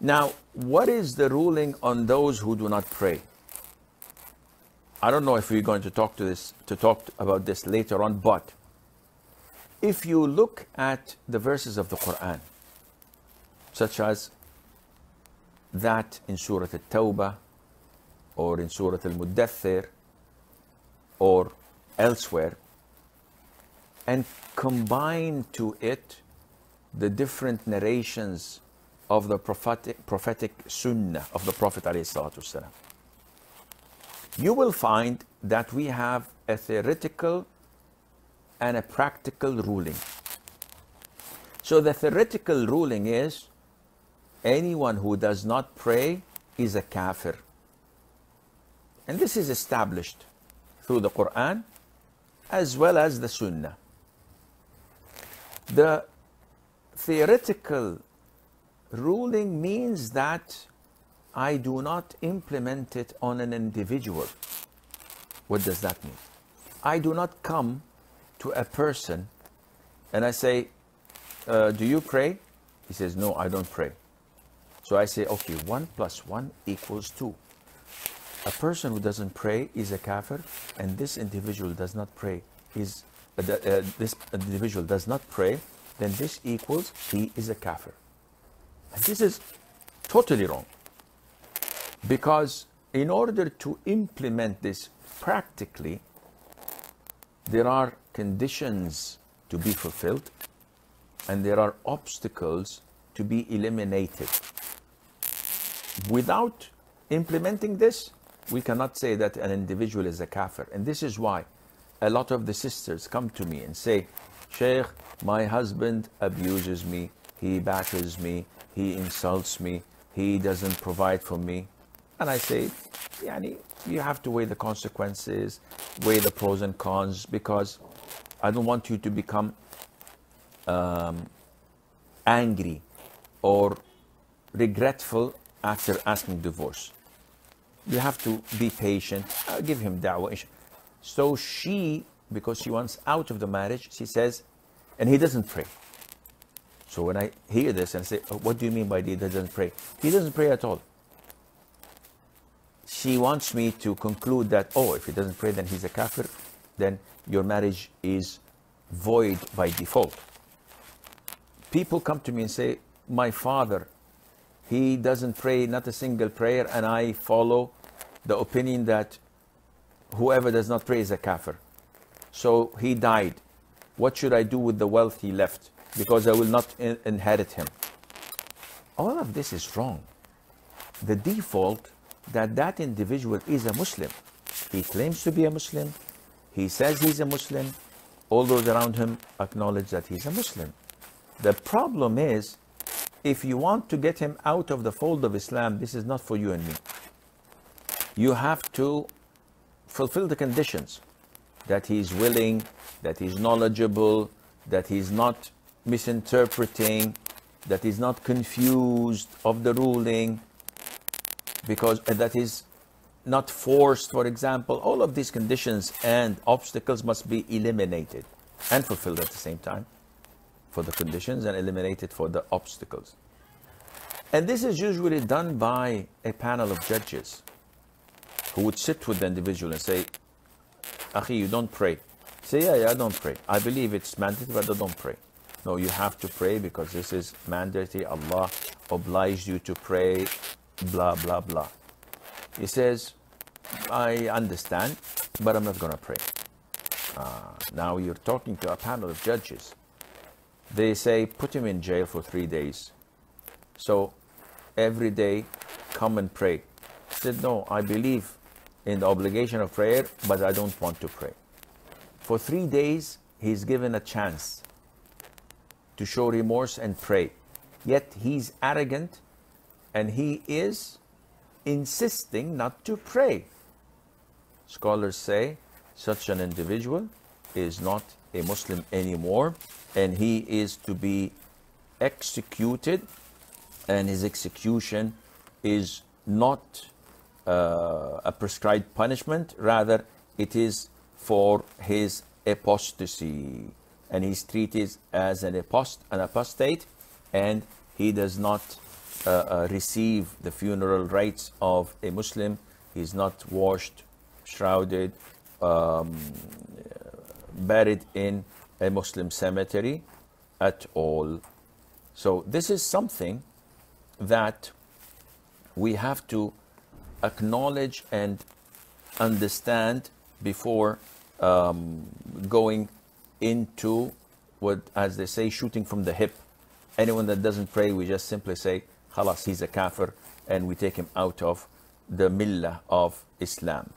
Now, what is the ruling on those who do not pray? I don't know if we're going to talk to this to talk about this later on, but if you look at the verses of the Quran, such as that in Surah Al-Tawbah or in Surah Al-Muddathir or elsewhere, and combine to it the different narrations of the prophetic, prophetic sunnah of the Prophet ﷺ, you will find that we have a theoretical and a practical ruling. So the theoretical ruling is anyone who does not pray is a kafir. And this is established through the Quran as well as the Sunnah. The theoretical ruling means that I do not implement it on an individual. What does that mean? I do not come to a person and I say, uh, Do you pray? He says, No, I don't pray. So I say, Okay, 1 plus 1 equals 2. A person who doesn't pray is a kafir, and this individual does not pray is uh, uh, this individual does not pray, then this equals he is a kafir. This is totally wrong. Because in order to implement this practically, there are conditions to be fulfilled and there are obstacles to be eliminated. Without implementing this, we cannot say that an individual is a kafir. And this is why a lot of the sisters come to me and say, Sheikh, my husband abuses me, he batters me, he insults me, he doesn't provide for me. And I say, Yani, you have to weigh the consequences, weigh the pros and cons, because I don't want you to become um, angry or regretful after asking divorce. You have to be patient. I'll give him da'wah. So she, because she wants out of the marriage, she says, and he doesn't pray. So when I hear this and say, oh, what do you mean by he doesn't pray? He doesn't pray at all. She wants me to conclude that, oh, if he doesn't pray, then he's a kafir, then your marriage is void by default. People come to me and say, my father, he doesn't pray not a single prayer, and I follow the opinion that whoever does not pray is a kafir. So he died. What should I do with the wealth he left? Because I will not in- inherit him. All of this is wrong. The default that that individual is a Muslim. He claims to be a Muslim. He says he's a Muslim. All those around him acknowledge that he's a Muslim. The problem is, if you want to get him out of the fold of Islam, this is not for you and me. You have to fulfill the conditions that he's willing, that he's knowledgeable, that he's not misinterpreting, that is not confused of the ruling, because uh, that is not forced, for example. All of these conditions and obstacles must be eliminated and fulfilled at the same time for the conditions and eliminated for the obstacles. And this is usually done by a panel of judges who would sit with the individual and say, Akhi, you don't pray. Say, yeah, yeah, I don't pray. I believe it's mandatory, but I don't pray. No, you have to pray because this is mandatory. Allah obliged you to pray, blah, blah, blah. He says, I understand, but I'm not going to pray. Uh, now you're talking to a panel of judges. They say, put him in jail for three days. So every day, come and pray. He said, no, I believe in the obligation of prayer, but I don't want to pray. For three days, he's given a chance to show remorse and pray. Yet he's arrogant and he is insisting not to pray. Scholars say such an individual is not a Muslim anymore and he is to be executed and his execution is not uh, a prescribed punishment, rather, it is for his apostasy. And he's treated as an, apost- an apostate, and he does not uh, uh, receive the funeral rites of a Muslim. He's not washed, shrouded, um, buried in a Muslim cemetery at all. So, this is something that we have to acknowledge and understand before um, going into what, as they say, shooting from the hip. Anyone that doesn't pray, we just simply say, halas, he's a kafir, and we take him out of the millah of Islam.